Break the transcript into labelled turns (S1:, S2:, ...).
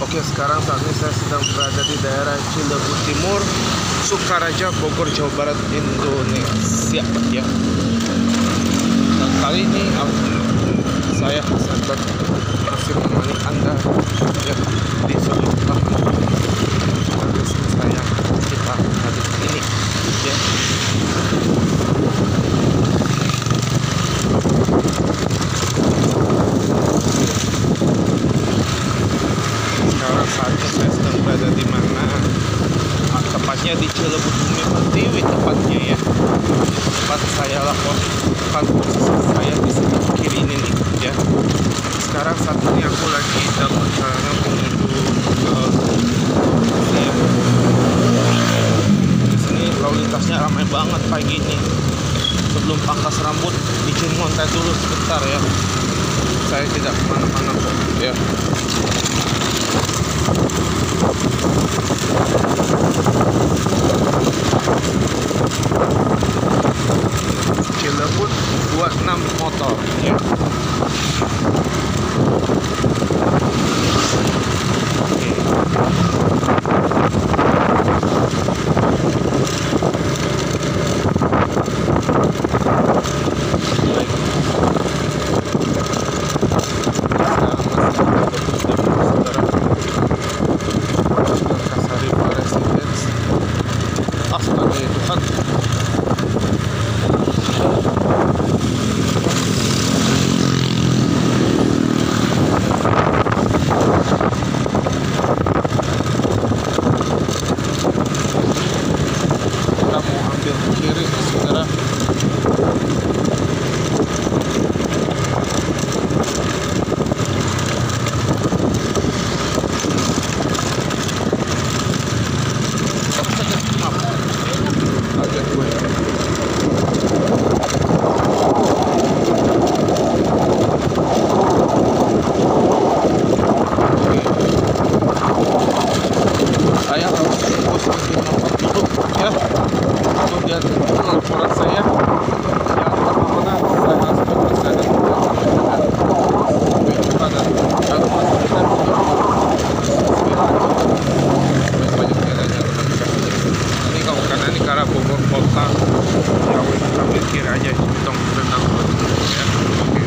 S1: Oke, sekarang saat ini saya sedang berada di daerah Cilegon Timur, Sukaraja, Bogor, Jawa Barat, Indonesia. Ya. Dan kali ini saya Hasan masih menemani Anda ya, di sebuah lahan Bagus saya kita hari ini ya. Sekarang saatnya saya sedang berada di mana? Ah, tepatnya di Cilebut Bumi Pertiwi tepatnya ya. Tempat saya laporkan posisi saya di sebelah kiri ini nih ya. Sekarang saat ini aku lagi dalam perjalanan menuju ke ya. Di sini lalu lintasnya ramai banget pagi ini. Sebelum pangkas rambut, izin ngontek dulu sebentar ya. Saya tidak ke mana-mana kok ya. あっ。Dann, ya wes ambil kiri aja tong renang ya oke.